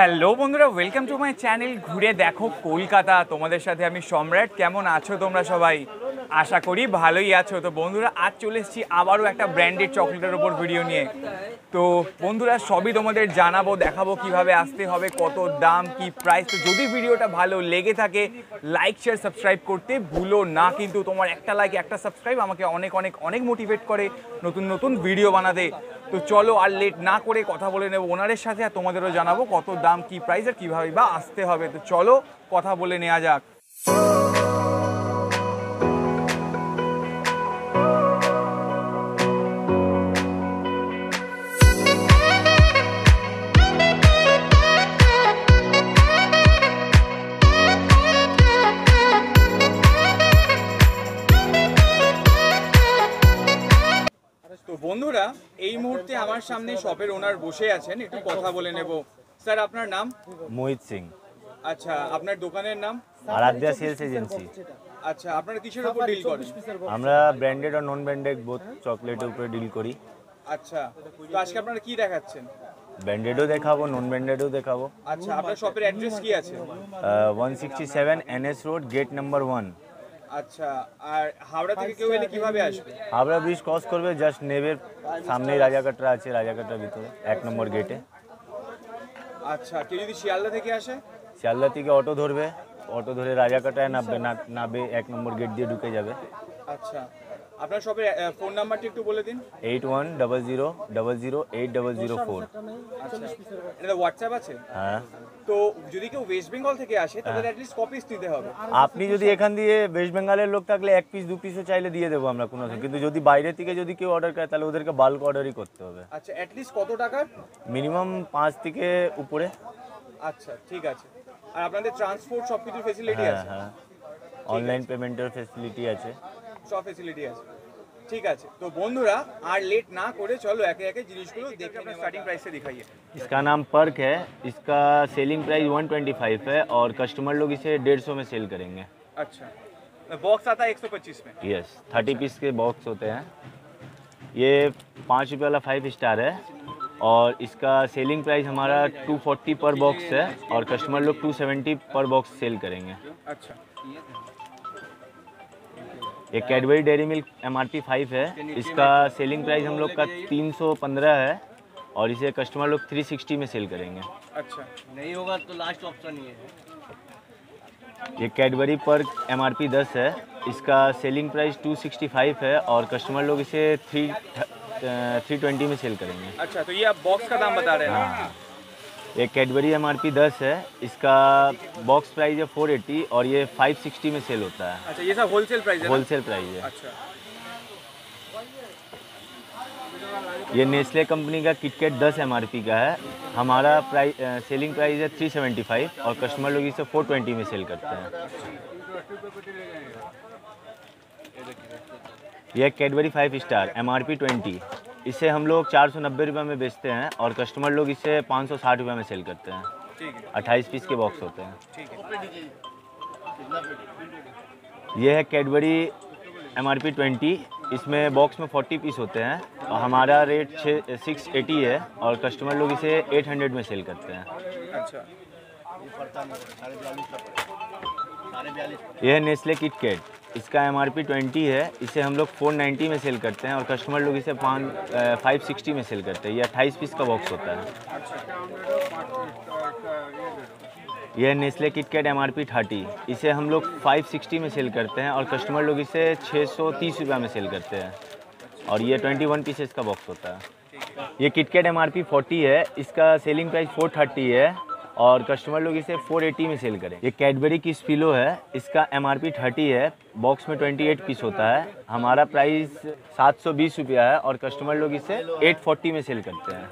Hello বন্ধুরা welcome to my channel ঘুরে দেখো কলকাতা, তোমাদের সাথে আমি সম্রাট। কেমন আছো তোমরা সবাই? আশা করি ভালোই আছো। তো বন্ধুরা, আজ চলে এসেছি আবারও একটা ব্র্যান্ডেড চকলেটের ওপর ভিডিও নিয়ে। তো বন্ধুরা, সবই তোমাদের জানাব, দেখাবো কীভাবে আসতে হবে, কত দাম, কি প্রাইস তো যদি ভিডিওটা ভালো লেগে থাকে লাইক শেয়ার সাবস্ক্রাইব করতে ভুলো না। কিন্তু তোমার একটা লাইক একটা সাবস্ক্রাইব আমাকে অনেক অনেক অনেক মোটিভেট করে নতুন নতুন ভিডিও বানাতে। তো চলো আর লেট না করে কথা বলে নেব ওনারের সাথে আর তোমাদেরও জানাব কত দাম, কি প্রাইস আর কীভাবে বা আসতে হবে। তো চলো কথা বলে নেওয়া যাক। বন্ধুরা এই মুহূর্তে আমার সামনে শপের ওনার বসে আছেন। একটু কথা বলে নেব। স্যার আপনার নাম? মোহিত সিং। আচ্ছা আপনার দোকানের নাম? Aradhya sales agency. আচ্ছা আপনারা কিসের উপর ডিল করেন? আমরা ব্র্যান্ডেড আর নন ব্র্যান্ডেড বোথ চকলেটের উপরে ডিল করি। আচ্ছা তো আজকে আপনারা কি দেখাচ্ছেন? ব্র্যান্ডেডও দেখাবো নন ব্র্যান্ডেডও দেখাবো। আচ্ছা আপনার শপের অ্যাড্রেস কি আছে? One sixty seven NS road gate number one আচ্ছা আর হাওড়া থেকে কেউ এলে কীভাবে আসবে? হাওড়া ব্রিজ ক্রস করবে জাস্ট নেবের সামনেই রাজাকাটরা আছে রাজাকাটরার ভিতরে এক নম্বর গেটে আচ্ছা কেউ যদি শিয়ালদা থেকে আসে? শিয়ালদা থেকে অটো ধরবে অটো ধরে রাজাকাটায় নামবে নামবে এক নম্বর গেট দিয়ে ঢুকে যাবে। আচ্ছা আপনার শপের ফোন নাম্বারটি একটু বলে দিন। Eight one double zero double zero eight double zero four এটা হোয়াটসঅ্যাপ আছে। হ্যাঁ। তো যদি কেউ ওয়েস্ট বেঙ্গল থেকে আসে তাদের অ্যাটলিস্ট কপিস নিতে হবে। আপনি যদি এখান দিয়ে ওয়েস্ট বেঙ্গলের লোক থাকলে এক পিস দু পিসও চাইলে দিয়ে দেবো আমরা কোনো কিন্তু যদি বাইরে থেকে যদি কেউ অর্ডার করে তাহলে ওদেরকে বাল্ক অর্ডারই করতে হবে। আচ্ছা অ্যাটলিস্ট কত টাকার? মিনিমাম পাঁচ থেকে উপরে। আচ্ছা ঠিক আছে। আর আপনাদের ট্রান্সপোর্ট সব কিছু ফেসিলিটি আছে? হ্যাঁ। অনলাইন পেমেন্টের ফেসিলিটি আছে। সব ফেসিলিটি আছে ঠিক আছে তো বন্ধুরা আর লেট না করে চলো একে একে জিনিসগুলো দেখে আমরা স্টার্টিং প্রাইসে দেখাইয়ে इसका नाम पर्क है इसका सेलिंग प्राइस 125 है और कस्टमर लोग इसे 150 में सेल करेंगे अच्छा बॉक्स आता है 125 में यस 30 पीस के बॉक्स होते हैं ये पाँच रुपये वाला फाइव स्टार है और इसका सेलिंग प्राइस हमारा 240 पर बॉक्स है और कस्टमर लोग 270 पर बॉक्स सेल करेंगे अच्छा ये Cadbury Dairy Milk M R P five है। इसका सेलिंग प्राइस हम लोग का 315 है और इसे कस्टमर लोग 360 में सेल करेंगे। अच्छा नहीं होगा तो लास्ट ऑप्शन ये है। ये कैडबरी पर एम आर पी दस है। इसका सेलिंग प्राइस 265 है और कस्टमर लोग इसे थ्री थ्री ट्वेंटी में सेल करेंगे। अच्छा तो ये आप बॉक्स का दाम बता रहे हैं हाँ। ये कैडबरी एम आर पी दस है। इसका बॉक्स प्राइस है 480 और ये 560 में सेल होता है। अच्छा ये सब होलसेल प्राइस है होलसेल प्राइस है। अच्छा। ये नेस्ले कंपनी का किटकेट 10 एम आर पी का है। हमारा प्राइस सेलिंग प्राइस है 375 और कस्टमर लोग इसे 420 में सेल करते हैं। यह Cadbury Five Star M R P twenty इसे हम लोग चार सौ नब्बे रुपये में बेचते हैं और कस्टमर लोग इसे पाँच सौ साठ रुपये में सेल करते हैं। अट्ठाईस पीस के बॉक्स होते हैं। ठीक है। यह है Cadbury M R P twenty. इसमें बॉक्स में फोर्टी पीस होते हैं और हमारा रेट छः सिक्स एटी है और कस्टमर लोग इसे एट हंड्रेड में सेल करते हैं। अच्छा। यह है नेस्ले किट कैट इसका एम आर पी ट्वेंटी है, इसे हम लोग फोर नाइन्टी में सेल करते हैं और कस्टमर लोग इसे पाँच फाइव सिक्सटी में सेल करते हैं। ये अट्ठाईस पीस का बॉक्स होता है। यह Nestle Kit Kat M R P thirty इसे हम लोग फाइव सिक्सटी में सेल करते हैं और कस्टमर लोग इसे छः सौ तीस रुपये में सेल करते हैं। और ये ट्वेंटी वन पीसेस का बॉक्स होता है। ये KitKat M R P forty है, इसका सेलिंग प्राइस फोर थर्टी है। और कस्टमर लोग इसे फोर एटी में सेल करें। ये कैडबरी की स्पिलो है इसका एम आर पी थर्टी है बॉक्स में ट्वेंटी एट पीस होता है। हमारा प्राइस सात सौ बीस रुपया है और कस्टमर लोग इसे एट फोर्टी में सेल करते हैं।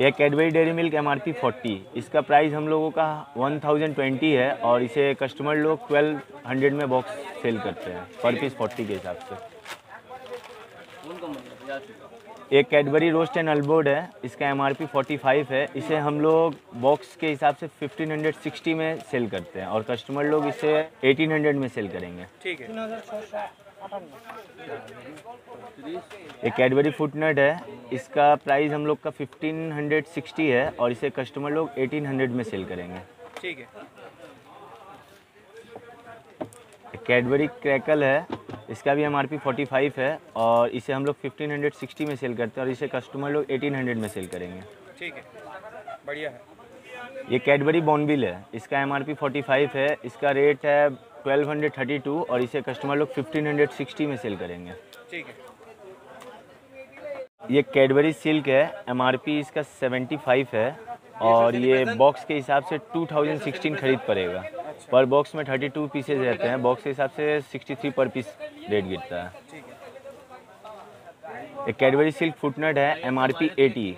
यह Cadbury Dairy Milk M R P forty इसका प्राइस हम लोगों का वन थाउज़ेंड ट्वेंटी है और इसे कस्टमर लोग ट्वेल्व हंड्रेड में बॉक्स सेल करते हैं पर पीस फोर्टी के हिसाब से। एक कैडबरी रोस्ट एंड अल्बोर्ड है इसका M R P forty five है। इसे हम लोग बॉक्स के हिसाब से फिफ्टीन हंड्रेड सिक्सटी में सेल करते हैं और कस्टमर लोग इसे एटीन हंड्रेड में सेल करेंगे। ठीक है। ये कैडबरी फुटनट है इसका प्राइस हम लोग का फिफ्टीन हंड्रेड सिक्सटी है और इसे कस्टमर लोग एटीन हंड्रेड में सेल करेंगे। ठीक है। कैडबरी क्रैकल है इसका भी M R P forty five है और इसे हम लोग फिफ्टीन हंड्रेड सिक्सटी में सेल करते हैं और इसे कस्टमर लोग एटीन हंड्रेड में सेल करेंगे। ठीक है। बढ़िया है। ये कैडबरी बॉनबिल है। इसका M R P forty five है। इसका रेट है ट्वेल्व हंड्रेड थर्टी टू और इसे कस्टमर लोग फिफ्टीन हंड्रेड सिक्सटी में सेल करेंगे। ठीक है। ये कैडबरी सिल्क है। एम आर पी इसका सेवेंटी फाइव है और ये बॉक्स के हिसाब से टू थाउज़ेंड सिक्सटीन खरीद पड़ेगा। पर बॉक्स में थर्टी टू पीसेज रहते हैं। बॉक्स के हिसाब से sixty three per piece rate गिरता है। एक कैडबरी सिल्क फुटनट है M R P eighty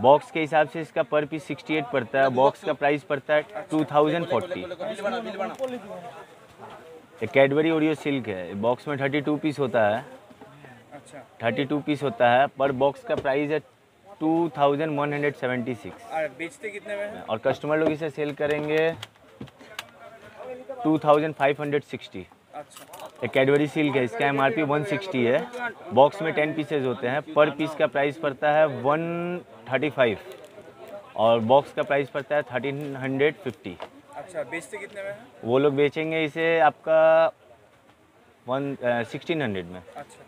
box के हिसाब से इसका पर पीस सिक्सटी एट पड़ता है। बॉक्स का प्राइस पड़ता है टू थाउज़ेंड फोर्टी एक कैडबरी ओरियो सिल्क है। बॉक्स में थर्टी टू पीस होता है। अच्छा थर्टी टू पीस होता है। पर बॉक्स का प्राइस है two thousand one hundred seventy six बेचते कितने में? और कस्टमर लोग इसे सेल करेंगे two thousand five hundred sixty अच्छा। एक कैडबरी सिल्क है इसका M R P one sixty है। बॉक्स में टेन पीसेज होते हैं। पर पीस का प्राइस पड़ता है वन थर्टी फाइव और बॉक्स का प्राइस पड़ता है थर्टीन हंड्रेड फिफ्टी अच्छा बेचते कितने में? है वो लोग बेचेंगे इसे आपका वन सिक्सटीन हंड्रेड में। अच्छा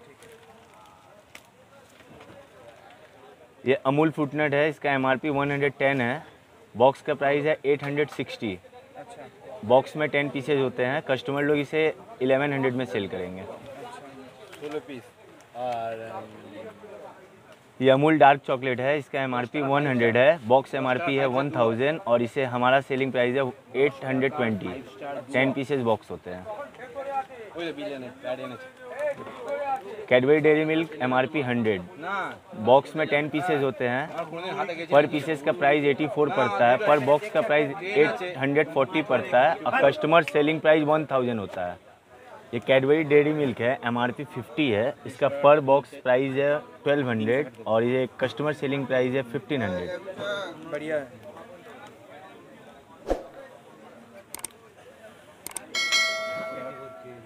ये अमूल फुटनट है इसका M R P one hundred ten है। बॉक्स का प्राइस है एट हंड्रेड सिक्सटी अच्छा। बॉक्स में टेन पीसेज होते हैं। कस्टमर लोग इसे इलेवन हंड्रेड में सेल करेंगे। सोलह पीस और ये अमूल डार्क चॉकलेट है। इसका M R P one hundred है। बॉक्स एम आर पी है वन थाउज़ेंड और इसे हमारा सेलिंग प्राइस है eight hundred twenty ten pieces box होते हैं। Cadbury Dairy Milk M R P hundred box में टेन पीसेज होते हैं। पर पीसेज का प्राइस एटी फोर पड़ता है। पर बॉक्स का प्राइस एट हंड्रेड फोर्टी पड़ता है। और customer selling price one thousand होता है। ये कैडबरी डेयरी मिल्क है। एम आर पी फिफ्टी है। इसका पर बॉक्स प्राइस है ट्वेल्व हंड्रेड और ये कस्टमर सेलिंग प्राइस है फिफ्टीन हंड्रेड बढ़िया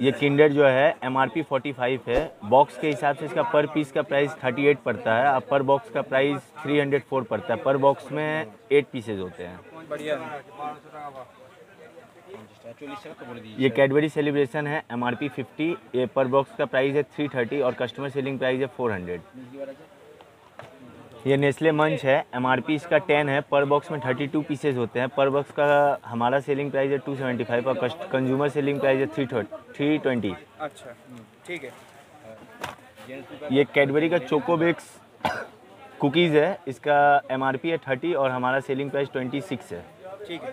ये किंडर जो है M R P forty five है। बॉक्स के हिसाब से इसका पर पीस का प्राइस थर्टी एट पड़ता है। और पर बॉक्स का प्राइस थ्री हंड्रेड फोर पड़ता है। पर बॉक्स में एट पीसेज होते हैं। ये कैडबरी सेलिब्रेशन है एम आर पी फिफ्टी ये पर बॉक्स का प्राइस है थ्री थर्टी और कस्टमर सेलिंग प्राइस है फोर हंड्रेड ये नेस्ले मंच है एम आर पी इसका टेन है पर बॉक्स में थर्टी टू पीसेज होते हैं। पर बॉक्स का हमारा सेलिंग प्राइस है टू सेवेंटी फाइव और कंज्यूमर सेलिंग प्राइस है थ्री थ्री ट्वेंटी अच्छा ठीक है। ये कैडबरी का चोकोबिक्स कुकीज़ है इसका एम आर पी है थर्टी और हमारा सेलिंग प्राइस ट्वेंटी सिक्स है। ठीक है।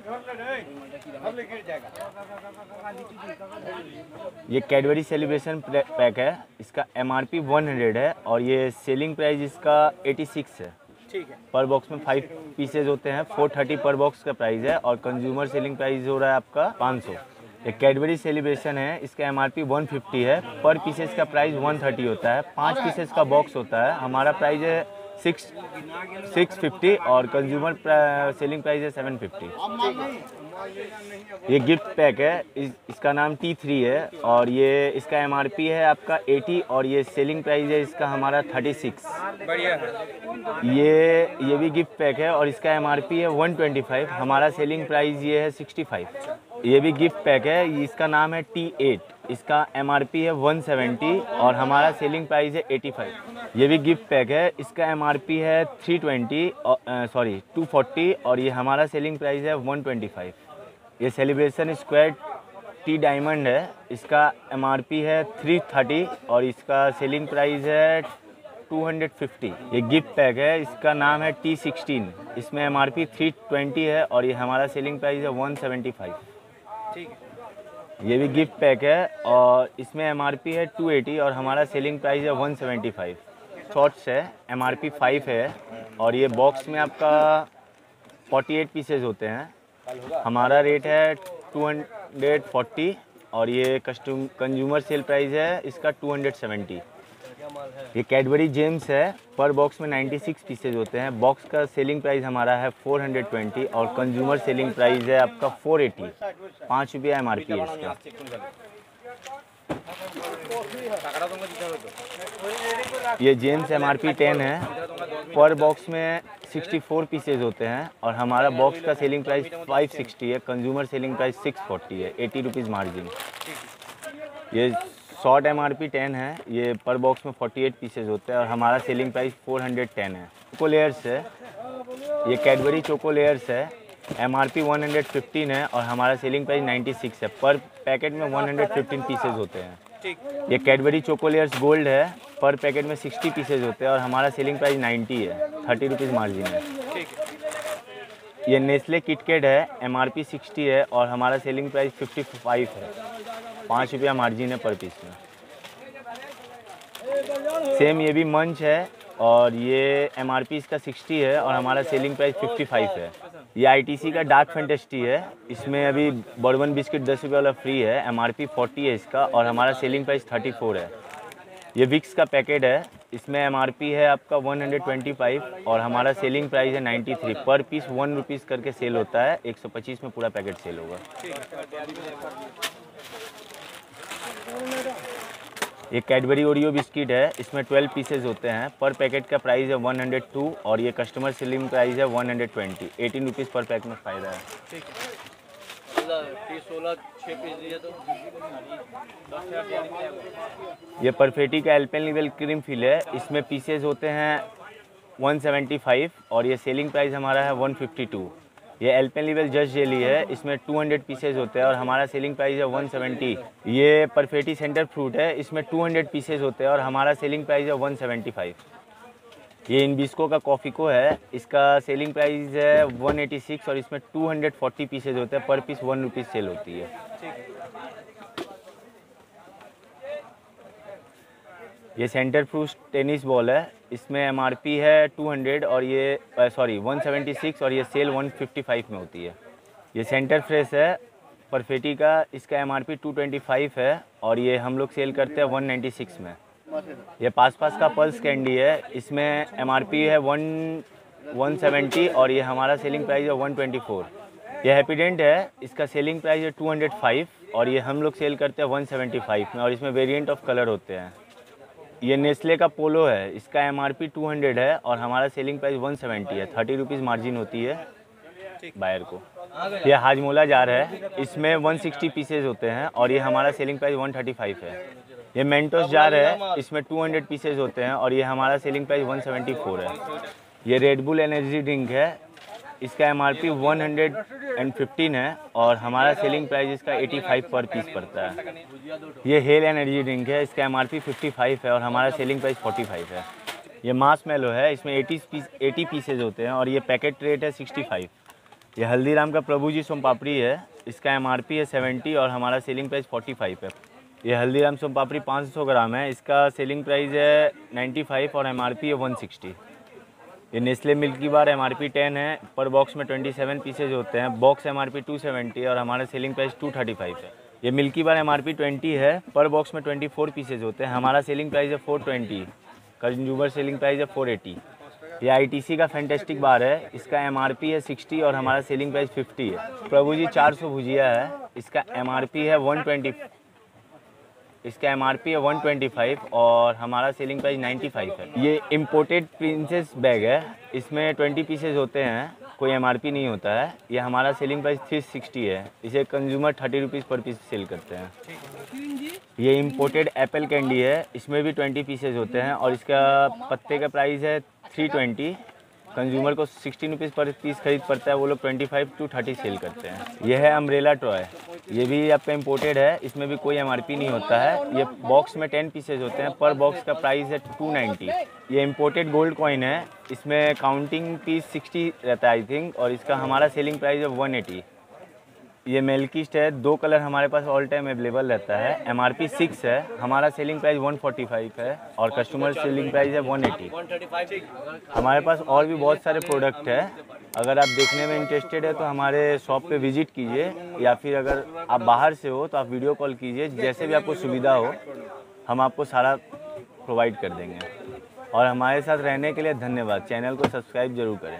ये कैडबरी सेलिब्रेशन पैक है इसका M R P one hundred है और ये सेलिंग प्राइस इसका एटी सिक्स है। ठीक है। पर बॉक्स में फाइव पीसेज होते हैं फोर थर्टी पर बॉक्स का प्राइस है और कंज्यूमर सेलिंग प्राइस हो रहा है आपका पाँच सौ। ये कैडबरी सेलिब्रेशन है इसका M R P one fifty है पर पीसेज का प्राइस वन थर्टी होता है पाँच पीसेज का बॉक्स होता है हमारा प्राइस है सिक्स सिक्स फिफ्टी और कंज्यूमर सेलिंग प्राइस है सेवन फिफ्टी ये गिफ्ट पैक है इस, इसका नाम टी थ्री है और ये इसका एम आर पी है आपका एटी और ये सेलिंग प्राइस है इसका हमारा थर्टी सिक्स बढ़िया है। ये ये भी गिफ्ट पैक है और इसका एम आर पी है वन ट्वेंटी फाइव हमारा सेलिंग प्राइस ये है सिक्सटी फाइव ये भी गिफ्ट पैक है इसका नाम है टी एट इसका एम आर पी है वन सेवेंटी और हमारा सेलिंग प्राइस है एटी फाइव ये भी गिफ्ट पैक है. इसका एम आर पी है three twenty sorry two forty और ये हमारा सेलिंग प्राइस है वन ट्वेंटी फाइव ये सेलिब्रेशन स्क्वायर टी डायमंड है. इसका एम आर पी है थ्री थर्टी और इसका सेलिंग प्राइस है 250 ये गिफ्ट पैक है. इसका नाम है टी सिक्सटीन इसमें M R P three twenty है और ये हमारा सेलिंग प्राइस है वन सेवेंटी फाइव ठीक है। ये भी गिफ्ट पैक है और इसमें एम आर पी है टू एटी और हमारा सेलिंग प्राइस है वन सेवेंटी फाइव शॉर्ट्स है एम आर है और ये बॉक्स में आपका फोर्टी एट पीसेज होते हैं। हमारा रेट है टू हंड्रेड फोर्टी और ये कस्टम कंज्यूमर सेल प्राइस है, इसका टू हंड्रेड सेवेंटी ये कैडबरी जेम्स है पर बॉक्स में 96 पीसेज होते हैं। बॉक्स का सेलिंग प्राइस हमारा है 420 और कंज्यूमर सेलिंग प्राइस है आपका 480 एटी पाँच रुपया एम आर पी है ये Gems M R P ten है। पर बॉक्स में 64 पीसेज होते हैं और हमारा बॉक्स का सेलिंग प्राइस 560 है कंज्यूमर सेलिंग प्राइस 640 है एटी रुपीज़ मार्जिन ये shot M R P ten है ये पर बॉक्स में 48 पीसेज होते हैं और हमारा सेलिंग प्राइस 410 है। चोको लेयर्स है ये कैडबरी चोको लेयर्स है M R P one hundred fifteen है और हमारा सेलिंग प्राइस 96 है। पर पैकेट में 115 पीसेज होते हैं। ये कैडबरी चोको लेयर्स गोल्ड है पर पैकेट में 60 पीसेज होते हैं और हमारा सेलिंग प्राइस 90 है थर्टी रुपीज़ मार्जिन है। ये नेस्ले किटकेट है एम आर पी सिक्सटी है और हमारा सेलिंग प्राइस फिफ्टी फाइव है। पाँच रुपया मार्जिन है पर पीस में। सेम ये भी मंच है और ये एम आर पी इसका सिक्सटी है और हमारा सेलिंग प्राइस फिफ्टी फाइव है। ये आई टी सी का डार्क फैंटेस्टी है। इसमें अभी बर्बन बिस्किट दस रुपये वाला फ्री है एम आर पी फोर्टी है इसका और हमारा सेलिंग प्राइस थर्टी फोर है। ये विक्स का पैकेट है। इसमें एमआरपी है आपका 125 और हमारा सेलिंग प्राइस है 93 पर पीस वन रुपीज़ करके सेल होता है। 125 में पूरा पैकेट सेल होगा। ये कैडबरी ओरियो बिस्किट है। इसमें 12 पीसेज होते हैं। पर पैकेट का प्राइस है 102 और ये कस्टमर सेलिंग प्राइस है 120 एटीन रुपीज़ पर पैक में फ़ायदा है। ये परफेटी का एल्पेन लेवल क्रीम फिल है। इसमें पीसेज होते हैं 175 और ये सेलिंग प्राइस हमारा है 152 ये एल्पेन लेवल जस्ट जेली है। इसमें 200 पीसेज होते हैं और हमारा सेलिंग प्राइस है 170 ये परफेटी सेंटर फ्रूट है। इसमें 200 पीसेज होते हैं और हमारा सेलिंग प्राइस है 175 ये इनबिस्को का कॉफ़ी को है, इसका सेलिंग प्राइस है 186 और इसमें 240 पीसेज होते हैं, per piece one rupees cell होती है। ये सेंटर फ्रूट टेनिस बॉल है, इसमें एमआरपी है 200 और ये सॉरी 176 और ये सेल 155 में होती है। ये सेंटर फ्रेश है परफेटी का, इसका एम आर पी है और ये हम लोग सेल करते हैं 196 में। ये पास पास का पल्स कैंडी है। इसमें एमआरपी है वन वन सेवेंटी और ये हमारा सेलिंग प्राइस है वन ट्वेंटी फोर ये हैप्पीडेंट है। इसका सेलिंग प्राइस है टू हंड्रेड फाइव और ये हम लोग सेल करते हैं वन सेवेंटी फाइव में और इसमें वेरिएंट ऑफ़ कलर होते हैं। ये नेस्ले का पोलो है। इसका M R P two hundred है और हमारा सेलिंग प्राइस वन सेवेंटी है। थर्टी रुपीज़ मार्जिन होती है बायर को। ये हाजमोला जार है। इसमें 160 पीसेज होते हैं और ये हमारा सेलिंग प्राइस 135 है। ये मेंटोस जार है इसमें 200 पीसेज होते हैं और ये हमारा सेलिंग प्राइस 174 है। ये रेडबुल एनर्जी ड्रिंक है इसका एम आर पी वन है और हमारा सेलिंग प्राइस इसका 85 पर पीस पड़ता है। ये हेल एनर्जी ड्रिंक है इसका एम आर पी है और हमारा सेलिंग प्राइस 45 है। ये मास मेलो है इसमें 80 पीस 80 पीसेज होते हैं और ये पैकेट रेट है 65 ये हल्दीराम का प्रभु जी सोम पापड़ी है इसका एम आर पी है 70 और हमारा सेलिंग प्राइस 45 है। ये हल्दीराम सोम पापड़ी 500 ग्राम है। इसका सेलिंग प्राइस है 95 और एम आर पी है 160 ये Nestle milky bar M R P ten है। पर बॉक्स में 27 पीसेज होते हैं। Box M R P two और हमारा सेलिंग प्राइस 235 है। ये milky bar M R P twenty है। पर बॉक्स में 24 पीसेज होते हैं। हमारा सेलिंग प्राइस है 420 कंज्यूमर सेलिंग प्राइस है 480 ये आईटीसी का फैंटेस्टिक बार है। इसका एमआरपी है 60 और हमारा सेलिंग प्राइस 50 है। प्रभु जी 400 भुजिया है। इसका एमआरपी है 120 इसका एमआरपी है 125 और हमारा सेलिंग प्राइस 95 है। ये इम्पोर्टेड प्रिंसेस बैग है। इसमें 20 पीसेज होते हैं। कोई एमआरपी नहीं होता है। ये हमारा सेलिंग प्राइस 360 है। इसे consumer thirty rupees per piece sale करते हैं। ये इम्पोर्टेड एप्पल कैंडी है। इसमें भी 20 पीसेज होते हैं और इसका पत्ते का प्राइस है 320 कंज्यूमर को सिक्सटीन रुपीज़ पर पीस खरीद पड़ता है, वो लोग 25 टू 30 सेल करते हैं। ये है अम्ब्रेला टॉय ये भी आपका इम्पोर्टेड है, इसमें भी कोई एमआरपी नहीं होता है। ये बॉक्स में टेन पीसेज होते हैं पर बॉक्स का प्राइस है 290 ये इम्पोर्टेड गोल्ड कॉइन है, इसमें काउंटिंग पीस 60 रहता है आई थिंक और इसका हमारा सेलिंग प्राइस है 180 ये मेलकिस्ट है। दो कलर हमारे पास ऑल टाइम अवेलेबल रहता है। एम आर पी सिक्स है। हमारा सेलिंग प्राइस 145 है और कस्टमर सेलिंग प्राइस है 180 हमारे पास और भी बहुत सारे प्रोडक्ट है। अगर आप देखने में इंटरेस्टेड है तो हमारे शॉप पे विज़िट कीजिए या फिर अगर आप बाहर से हो तो आप वीडियो कॉल कीजिए। जैसे भी आपको सुविधा हो, हम आपको सारा प्रोवाइड कर देंगे। और हमारे साथ रहने के लिए धन्यवाद। चैनल को सब्सक्राइब ज़रूर करें।